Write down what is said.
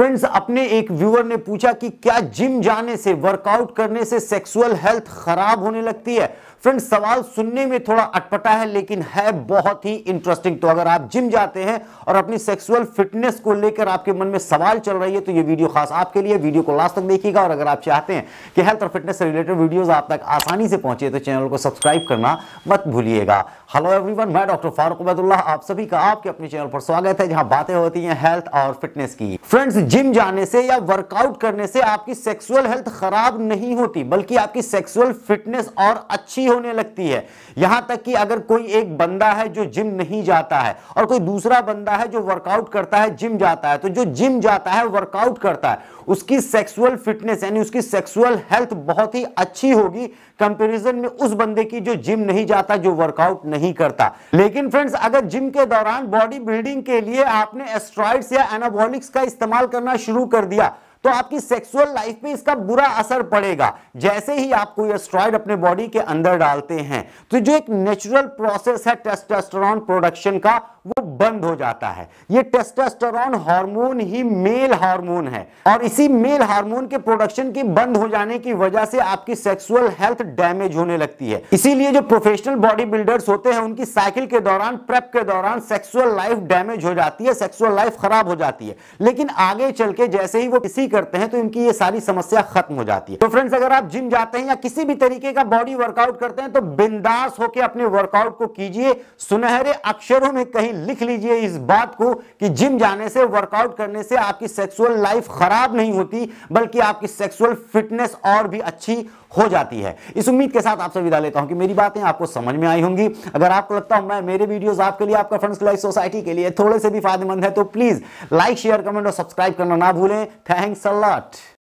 Friends अपने एक viewer ने पूछा कि क्या जिम जाने से वर्कआउट करने से सेक्सुअल हेल्थ खराब होने लगती है? फ्रेंड्स सवाल सुनने में थोड़ा अटपटा है, लेकिन है बहुत ही इंटरेस्टिंग तो अगर आप जिम जाते हैं और अपनी सेक्सुअल फिटनेस को लेकर आपके मन में सवाल चल रही है तो ये वीडियो खास आपके लिए, वीडियो को लास्ट तक देखिएगा। और अगर आप चाहते हैं कि हेल्थ और फिटनेस से रिलेटेड वीडियोस आप तक आसानी से पहुँचे तो चैनल को सब्सक्राइब करना मत भूलिएगा। हेलो एवरीवन मैं डॉक्टर फारूक उबैदुल्लाह आप सभी का आपके अपने चैनल पर स्वागत है, जहाँ बातें होती हैं हेल्थ और फिटनेस की। फ्रेंड्स जिम जाने से या वर्कआउट करने से आपकी सेक्सुअल हेल्थ खराब नहीं होती, बल्कि आपकी सेक्सुअल फिटनेस और अच्छी होने लगती है। यहाँ तक कि अगर कोई एक बंदा है जो जिम नहीं जाता है और कोई दूसरा बंदा है जो वर्कआउट करता है, जिम जाता है तो जो जिम जाता है, वर्कआउट करता है, उसकी सेक्सुअल फिटनेस यानी उसकी सेक्सुअल हेल्थ बहुत ही अच्छी होगी कंपैरिजन में उस बंदे की जो जिम नहीं जाता, जो वर्कआउट नहीं करता। लेकिन फ्रेंड्स, अगर जिम के दौरान बॉडी बिल्डिंग के लिए आपने एस्ट्रॉइड्स या एनाबॉलिक्स का इस्तेमाल करना शुरू कर दिया तो आपकी सेक्सुअल लाइफ पे इसका बुरा असर पड़ेगा। जैसे ही आप कोई एस्ट्रॉइड अपने बॉडी के अंदर डालते हैं तो जो एक नेचुरल प्रोसेस है टेस्टोस्टेरोन प्रोडक्शन का, वो बंद हो जाता है। ये टेस्टोस्टेरोन हार्मोन ही मेल हार्मोन है और इसी मेल हार्मोन के प्रोडक्शन के बंद हो जाने की वजह से आपकी सेक्सुअल हेल्थ डैमेज होने लगती है। इसीलिए जो प्रोफेशनल बॉडी बिल्डर्स होते हैं, उनकी साइकिल के दौरान प्रेप के दौरान सेक्सुअल लाइफ डैमेज हो जाती है सेक्सुअल लाइफ खराब हो जाती है। लेकिन आगे चल के जैसे ही वो किसी करते हैं तो इनकी ये सारी समस्या खत्म हो जाती है। तो फ्रेंड्स अगर आप जिम जाते हैं या किसी भी तरीके का बॉडी वर्कआउट करते हैं तो बिंदास होकर अपने वर्कआउट को कीजिए। सुनहरे अक्षरों में कहीं लिख लीजिए इस बात को कि जिम जाने से वर्कआउट करने से आपकी सेक्सुअल लाइफ खराब नहीं होती, बल्कि आपकी सेक्सुअल फिटनेस और भी अच्छी हो जाती है। इस उम्मीद के साथ आपसे विदा लेता हूँ कि मेरी बातें आपको समझ में आई होंगी। अगर आपको लगता हूँ मैं, मेरे वीडियोस आपके लिए, आपका फ्रेंड्स लाइफ सोसाइटी के लिए थोड़े से भी फ़ायदेमंद है तो प्लीज़ लाइक शेयर कमेंट और सब्सक्राइब करना ना भूलें। Thanks It's a lot.